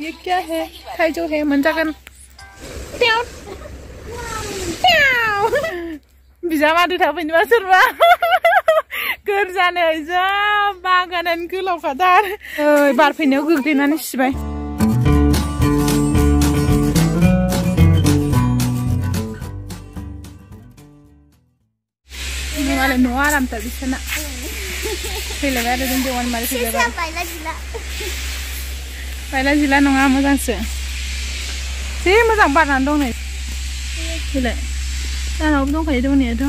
ये क्या है थाइजौ है मोनजागोन बिजामादै थाफैनोबा सोरबा गोरजानै जा बागानानो गोलावखाथार ओइ बार फैनायाव गोग्लैनानै सिबाय मालाय न'आ आरामथार बिसोरना फैलायबाय आरो जों देवान मारै फैलायबाय बायला जिला नङा मोजांसो जि मोजां बारनानै दं नै फैलाय जानावबो दंखायो दंनायाथ'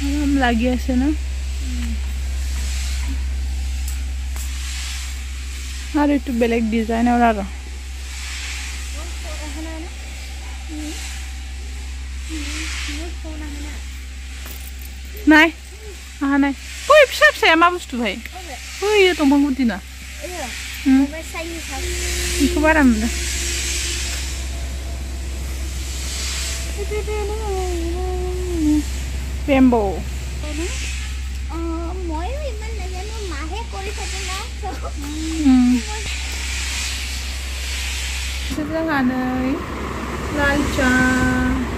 आराम लागियासो ना আর একটু বেলেগ ডিজাইনৰ আৰু নাই অহা নাই ঐ फिसा फिसाया मा बुस्थु भाइ 어, 얘 도망군디나. 응. 응. 이거 바랍니다. 뱀보. 어, 뭐요? 이만 내면 마해 꼬리 터지나? 응. 세상하는 랄짱.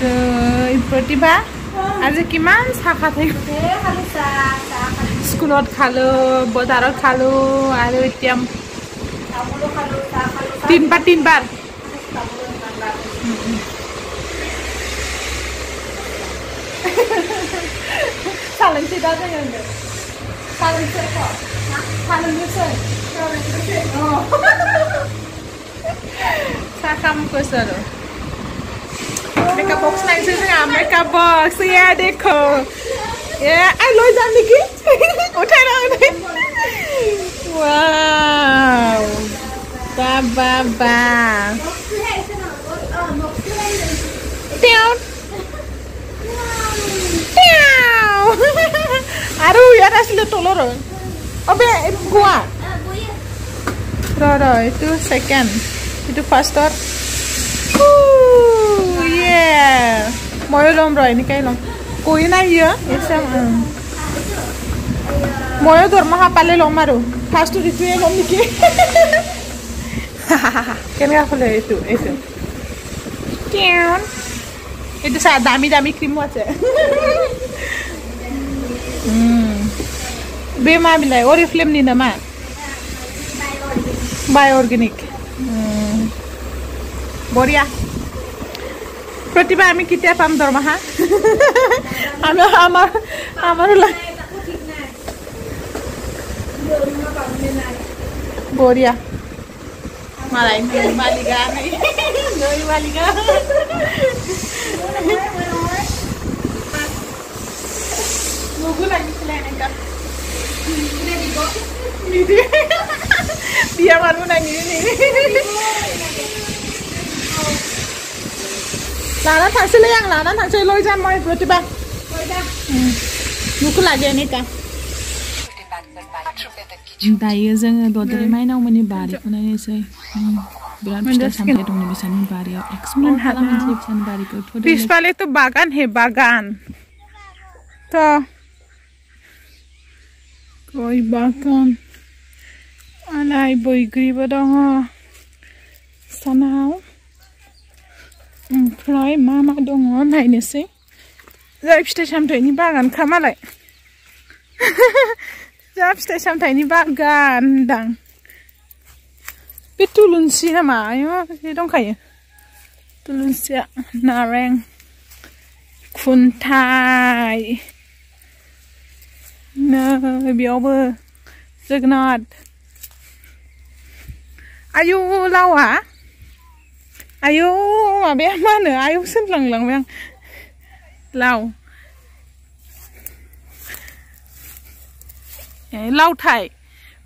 দৈ প্ৰতিভা আজি কিমান চাহ খাই থাকিব স্কুলত খালোঁ বজাৰত খালোঁ আৰু এতিয়া তিনিবাৰ তিনিবাৰ Salam tidak yang. Salam siapa? Salam. Salam besar. Oh. Sakam kusar. Mereka box lain sih, mereka box. Ya, dekho. আই লৈ যাম নেকি? উঠাই নাই আৰু ইয়াত আছিলে তলৰ অবে কোৱা ৰ ৰ এইটো ছেকেণ্ড এইটো ফাৰ্ষ্টত ময়ো ল'ম ৰ এনেকৈয়ে ল'ম। কৈ নাই ময়ো দৰমহা পালে ল'ম আৰু ফাৰ্ষ্টটো এইটোৱে ল'ম নেকি কেনেকুৱা খোলে এইটো এইটো itu saya dami dami krim aja. hmm. Bema bilai Oriflame ni nama. By organic. Hmm. Boria. প্ৰতিভা আমি কেতিয়া পাম দৰমহা আমি আমাৰ আমাৰো বঢ়িয়া মালাই মালিকা নৈ মালিকা মোকো লাগিছিলে এনেকুৱা বিয়া মানুহ là nó thằng xe liang là nó thằng xe lôi ra môi rồi chứ ba lôi ra nó cứ lại về nè cả दायो जोङो ददेरे माइनावमोननि बारिखौ नायनोसै बिराद फिथाइ सामथाइ दंनि बिसानि बारियाव एक्सप्लर खालामनोसै बिसानि बारिखौ बिसपालेथ' बागान हे बागान त' गय बागान आलाय बैग्रिबो दङ सानाव ओमफ्राय मा मा दङ नायनोसै जाय फिथाइ सामथाइनि बागानखा मालाय जा फिथाइ सामथाइनि बागान होनदां बे थुलुंसि नामा आयु बे दंखायो थुलुंसिया नारें खुन्थाइ नै बेयावबो जोगोनार आयु लावा आयु माबाया मा होनो आयु सोनलांलांबाय आं लाव ए लावथाय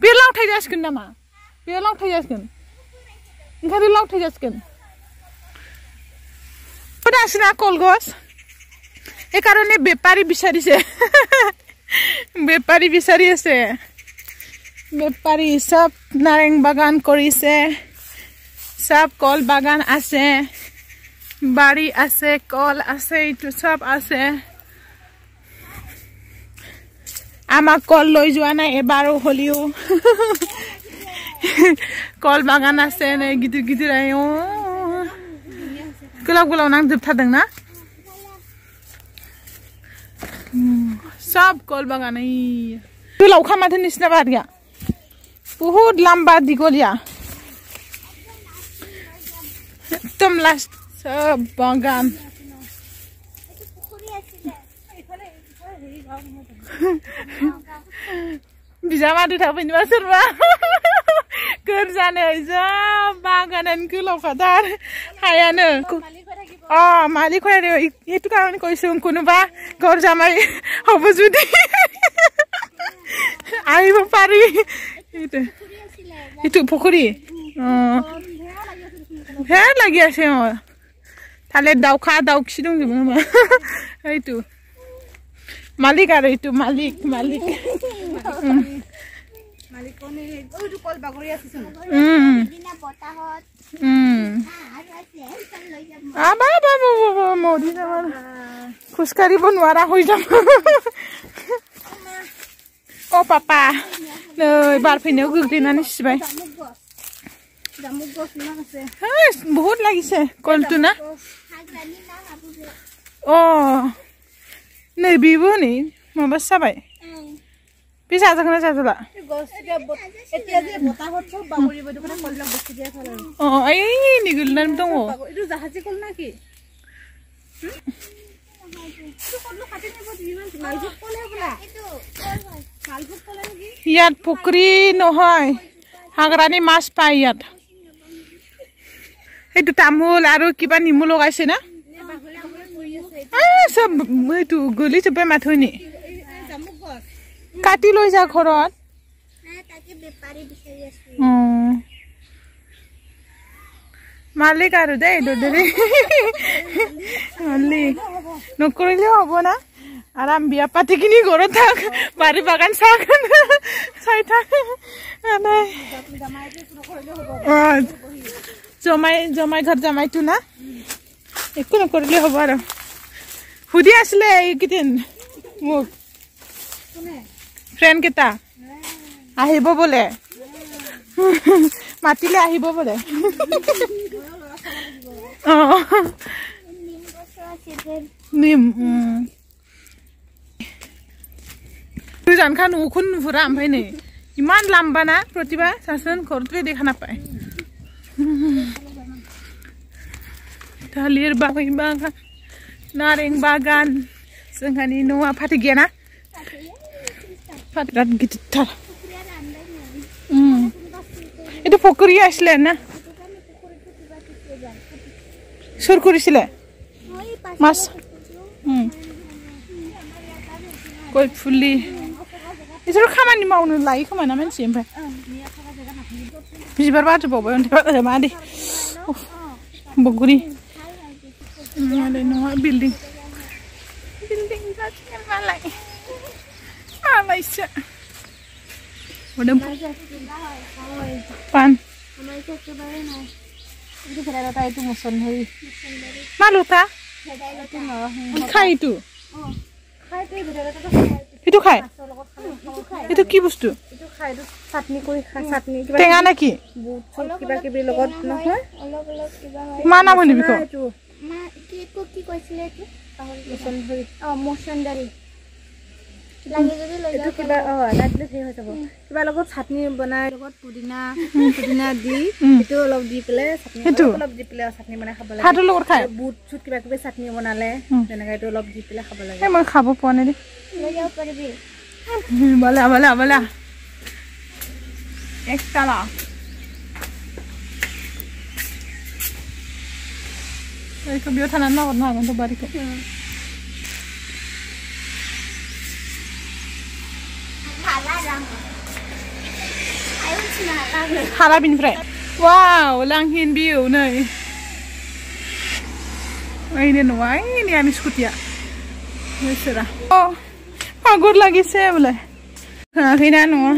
बे लावथाय जासिगोन नामा बे लावथाय जासिगोन ओंखायनो लावथाय जासिगोन দাসিনা কলগছ সেইকাৰণে বেপাৰী বিচাৰিছে বেপাৰী বিচাৰি আছে বেপাৰী চব নাৰেং বাগান কৰিছে চব কল বাগান আছে বাৰী আছে কল আছে এইটো চব আছে আমাক কল লৈ যোৱা নাই এবাৰো হ'লেও কল বাগান আছে नै गिदिर गिदिर आयौ गोलाव गोलाव नांजोबथारदोंना सब कल बागान गोलावखा माथो नोंसिना बारिया बुहुद लाम्बा दिगलिया একদম লাস্ট সব বাগান। বিজামা দুটা পিন্ধবা সৰবা গৰজানে বাগানেৰ গুলো কাদাৰ হায়ানো অ মালিক এইটো কাৰণে কৈছোঁ কোনোবা গৰজা মাৰি হব যদি। আহিব পাৰি এইটো পুখুৰী অ। হে লাগি আছে অ थालिर दाउखा दाउखि दंजोबो नामा এইটো মালিক আৰু এইটো মালিক মালিক খোজকাঢ়িব নোৱাৰা হৈ যাম অ পাপা नै বাৰ फैनायाव गोग्लैनानै सिबाय বহুত লাগিছে কলটো না अ नै बेबो नै माबा जाबाय बे जाजागोन ना जाजाला अ ओइ नै गोलैनानै दङ ইয়াত পুখুৰী নহয় হাগৰানি মাছ পায় ইয়াত সেইটো তামোল আৰু কিবা নেমু লগাইছে না? চব এইটো গলি চবে মাথনি। কাটি লৈ যা ঘৰত। মালিক আৰু দেই দদেৰি মালিক। নকৰিলেও হ'ব না। আৰাম বিয়া পাতি কিনি ঘৰত থাক। বাৰী বাগান চাক চাই থাক। জমাই জমাই ঘৰ জমাইটো না? একো নকৰিলে হ'ব আৰু। সুধি আছিলে এইকেইদিন মোক। ফ্ৰেণ্ডকেইটা আহিব বোলে। মাতিলে আহিব বোলে। গোজানখান উখোন ফুৰা আমি ইমান লাম্বা না প্ৰতিভা চাচোন ঘৰটোৱে দেখা নাপায়। Talir bangun bangga naring bagan, sengani nuwa pati gena, pati rada gitu tar. Hmm, itu fokuri ya sih lena. Surkuri sih le, mas. Hmm, koi fully. Itu kamu ni mau nulai kamu namanya siapa? बिबार बारजोबावबाय अन्थाइ बारजोबा मा दे बगुरि मालाय न'आ building building जासिगोन मालाय मालायसो मोदोमफु पान मा लथा খাই এইটো খাই। এইটো কি বস্তু? টেঙা নে কি মা নাম শুনি বিষ কিবা লগত চাটনি বনাই লগত পুদিনা পুদিনা দি সেইটো অলপ দি পেলাই চাটনি অলপ দি পেলাই চাটনি বনাই খাব লাগে। ভাতৰ লগত খাই? বুট চুট কিবা কিবি চাটনি বনালে তেনেকে এইটো অলপ দি পেলাই খাব লাগে। মই খাব পোৱা নাই দেই। বলা বলা বলা। এইটো বিয়া থানাত নগদ নহয় বাৰীকে Harapin Fred. Wow, langhin view nai. Ini nuai, ini anis kutia. Mesra. Oh, pagur lagi saya boleh. Akhirnya nua.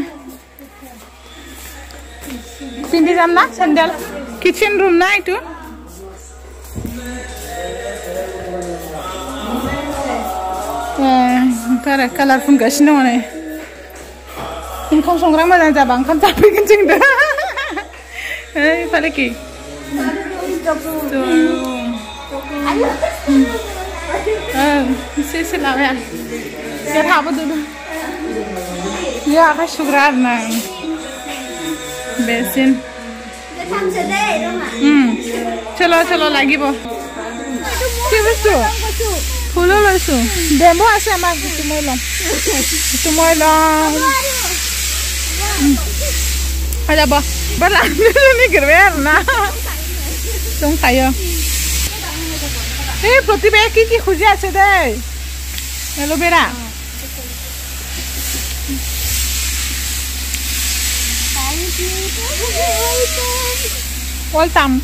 Sini sama sandal. Kitchen room nai tu. Eh, tarik kalau pun kasih nuai. ओंखाम संग्रा मोजां जाबा ओंखाम जाफैगोन जों दा ओइ फालेखि ओं एसे एसे लाबाय आं बे थाबोदों बेयो आखाइ सुग्रा आरो ना बेसिन চলো চলো লাগিব কি বস্তু ফুলো লৈছো বেম্বো আছে আমাৰ সেইটো মই ল'ম সেইটো মই ল'ম Ada apa? Berlanjut ini gerberna. Tung kayo. Eh, berarti baik ini khusus aja deh. Lalu bera. Oltam.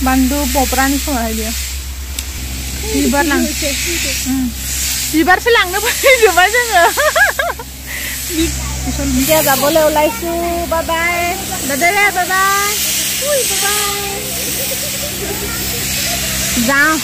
Bandu popran itu aja. Ibar lang. Ibar selang nggak boleh coba sih nggak. এতিয়া যাবলৈ ওলাইছো বাই বাই দাদা bye bye bye bye যাওঁ